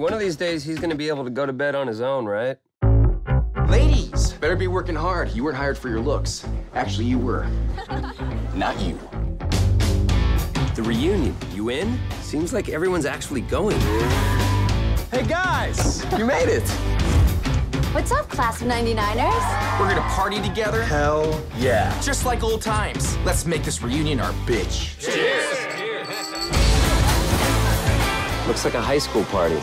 One of these days, he's gonna be able to go to bed on his own, right? Ladies, better be working hard. You weren't hired for your looks. Actually, you were. Not you. The reunion, you in? Seems like everyone's actually going. Hey, guys! You made it! What's up, class of 99ers? We're gonna party together? Hell yeah. Just like old times. Let's make this reunion our bitch. Cheers! Looks like a high school party.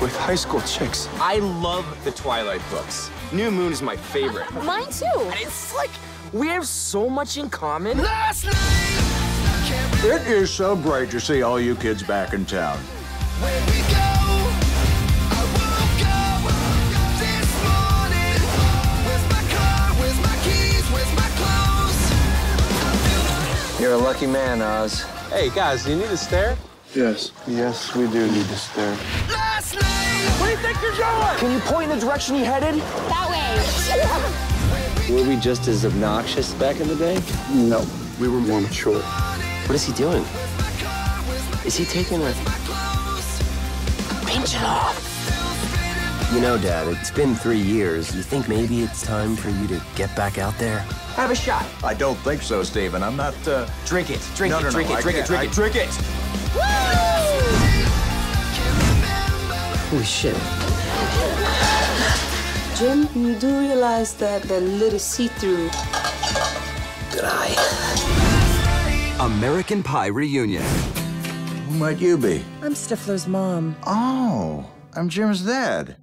With high school chicks. I love the Twilight books. New Moon is my favorite. Mine too. It's like we have so much in common. It is so great to see all you kids back in town. You're a lucky man, Oz. Hey, guys, do you need a stare? Yes. Yes, we do need to stare. Lastly! What do you think you're doing? Can you point in the direction you headed? That way. Were we just as obnoxious back in the day? No, we were more mature. What is he doing? Is he taking a... Pinch it off. You know, Dad, it's been three years. You think maybe it's time for you to get back out there? Have a shot. I don't think so, Steven. I'm not, uh... Drink it. Drink No, it. no, no, drink it. Drink it. can't. Drink it. Drink it. Holy shit. Jim, you do realize that the little is see-through. Good eye. American Pie Reunion. Who might you be? I'm Stifler's mom. Oh, I'm Jim's dad.